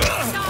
Stop.